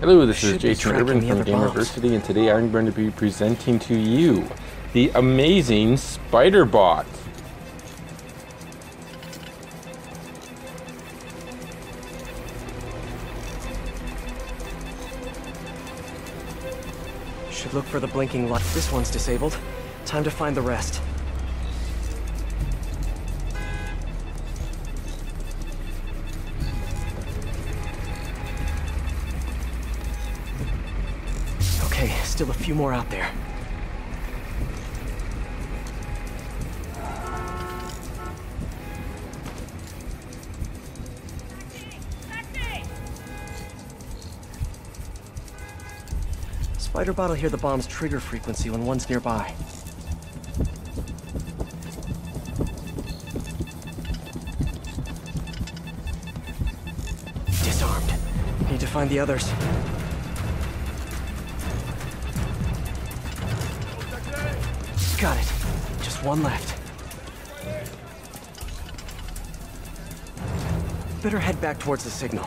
Hello, this is Jason Urban from. Gamerversity, and today I'm going to be presenting to you the amazing Spider Bot. Should look for the blinking light. This one's disabled. Time to find the rest. Okay, still a few more out there. Spiderbot will hear the bomb's trigger frequency when one's nearby. Disarmed. Need to find the others. Got it. Just one left. Better head back towards the signal.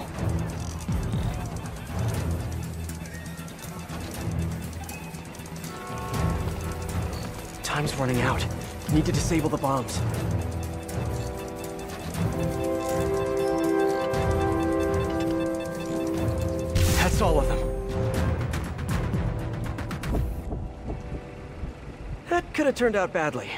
Time's running out. Need to disable the bombs. That's all of them. That could have turned out badly.